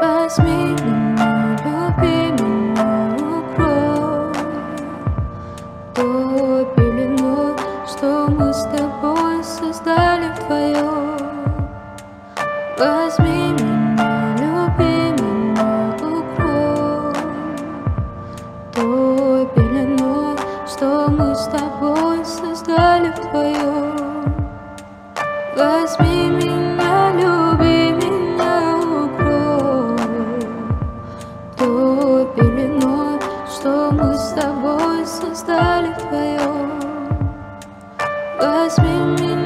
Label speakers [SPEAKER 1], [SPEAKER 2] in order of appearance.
[SPEAKER 1] Возьми меня, люби меня, укрой. То пелену, что мы с тобой создали вдвоем. Возьми меня, люби меня, укрой. То пелену, что мы с тобой создали вдвоем. Возьми меня. той пеленой, что мы с тобой создали твое. Возьми меня.